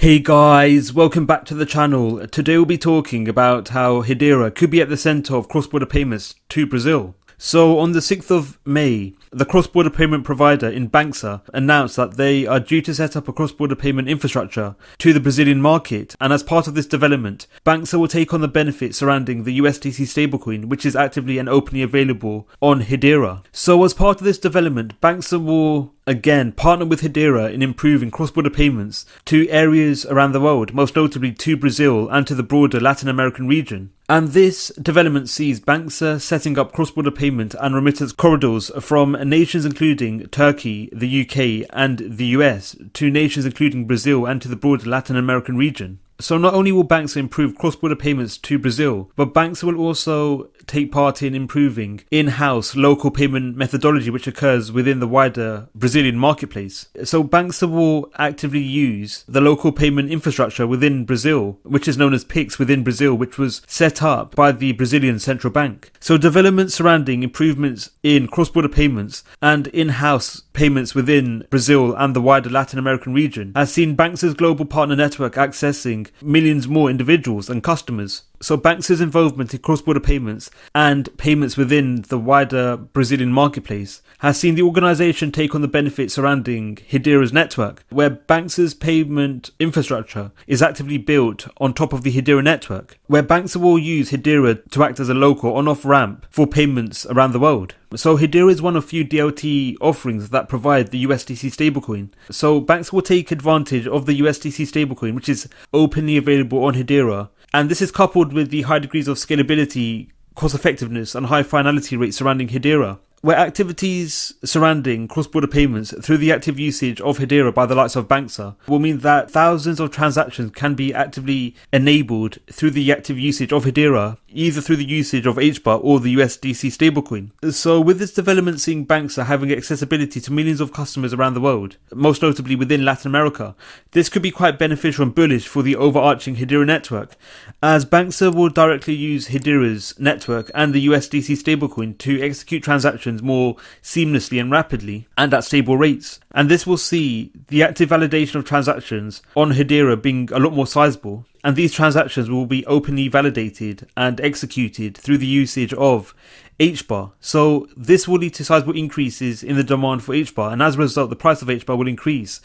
Hey guys, welcome back to the channel. Today we'll be talking about how Hedera could be at the center of cross-border payments to Brazil. So on the 6th of May, the cross-border payment provider in Banxa announced that they are due to set up a cross-border payment infrastructure to the Brazilian market. And as part of this development, Banxa will take on the benefits surrounding the USDC stablecoin, which is actively and openly available on Hedera. So as part of this development, Banxa will again partner with Hedera in improving cross-border payments to areas around the world, most notably to Brazil and to the broader Latin American region. And this development sees Banxa setting up cross-border payment and remittance corridors from nations including Turkey, the UK, and the US to nations including Brazil and to the broader Latin American region. So not only will Banxa improve cross-border payments to Brazil, but Banxa will also take part in improving in-house local payment methodology which occurs within the wider Brazilian marketplace. So Banxa will actively use the local payment infrastructure within Brazil, which is known as PIX within Brazil, which was set up by the Brazilian central bank. So developments surrounding improvements in cross-border payments and in-house payments within Brazil and the wider Latin American region has seen Banxa's global partner network accessing millions more individuals and customers. So Banxa's involvement in cross-border payments and payments within the wider Brazilian marketplace has seen the organization take on the benefits surrounding Hedera's network, where Banxa's payment infrastructure is actively built on top of the Hedera network, where Banxa will use Hedera to act as a local on-off ramp for payments around the world. So Hedera is one of few DLT offerings that provide the USDC stablecoin. So Banxa will take advantage of the USDC stablecoin, which is openly available on Hedera, and this is coupled with the high degrees of scalability, cost effectiveness, and high finality rates surrounding Hedera where activities surrounding cross-border payments through the active usage of Hedera by the likes of Banxa will mean that thousands of transactions can be actively enabled through the active usage of Hedera, either through the usage of HBAR or the USDC stablecoin. So with this development seeing Banxa having accessibility to millions of customers around the world, most notably within Latin America, this could be quite beneficial and bullish for the overarching Hedera network, as Banxa will directly use Hedera's network and the USDC stablecoin to execute transactions transactions more seamlessly and rapidly and at stable rates. And this will see the active validation of transactions on Hedera being a lot more sizable. And these transactions will be openly validated and executed through the usage of HBAR. So this will lead to sizable increases in the demand for HBAR, and as a result, the price of HBAR will increase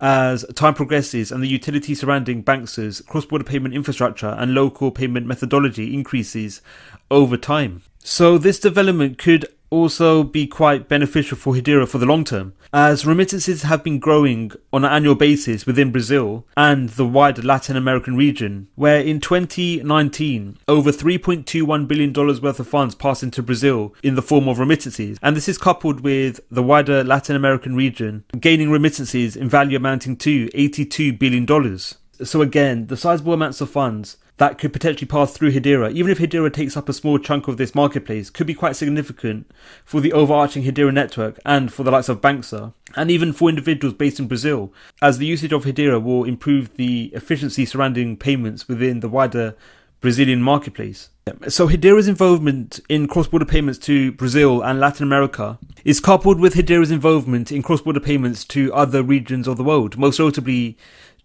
as time progresses and the utility surrounding Banxa's cross-border payment infrastructure and local payment methodology increases over time. So this development could also be quite beneficial for Hedera for the long term, as remittances have been growing on an annual basis within Brazil and the wider Latin American region, where in 2019, over $3.21 billion worth of funds passed into Brazil in the form of remittances, and this is coupled with the wider Latin American region gaining remittances in value amounting to $82 billion. So again, the sizable amounts of funds that could potentially pass through Hedera, even if Hedera takes up a small chunk of this marketplace, could be quite significant for the overarching Hedera network and for the likes of Banxa, and even for individuals based in Brazil, as the usage of Hedera will improve the efficiency surrounding payments within the wider Brazilian marketplace. So Hedera's involvement in cross-border payments to Brazil and Latin America is coupled with Hedera's involvement in cross-border payments to other regions of the world, most notably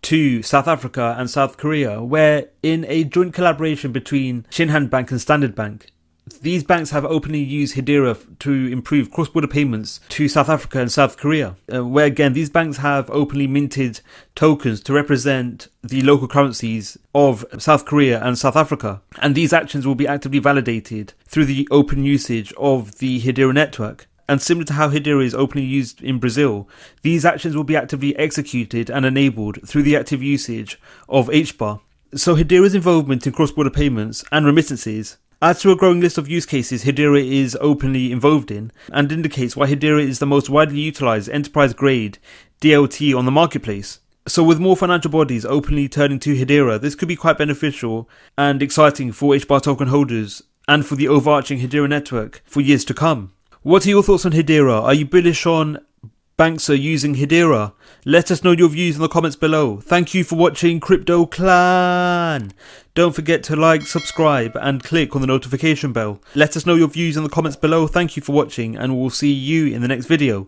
to South Africa and South Korea, where in a joint collaboration between Shinhan Bank and Standard Bank, these banks have openly used Hedera to improve cross-border payments to South Africa and South Korea, uh, where again these banks have openly minted tokens to represent the local currencies of South Korea and South Africa. And these actions will be actively validated through the open usage of the Hedera network. And similar to how Hedera is openly used in Brazil, these actions will be actively executed and enabled through the active usage of HBAR. So Hedera's involvement in cross-border payments and remittances adds to a growing list of use cases Hedera is openly involved in and indicates why Hedera is the most widely utilized enterprise-grade DLT on the marketplace. So with more financial bodies openly turning to Hedera, this could be quite beneficial and exciting for HBAR token holders and for the overarching Hedera network for years to come. What are your thoughts on Hedera? Are you bullish on Banxa using Hedera? Let us know your views in the comments below. Thank you for watching Crypto Clan. Don't forget to like, subscribe and click on the notification bell. Let us know your views in the comments below. Thank you for watching and we'll see you in the next video.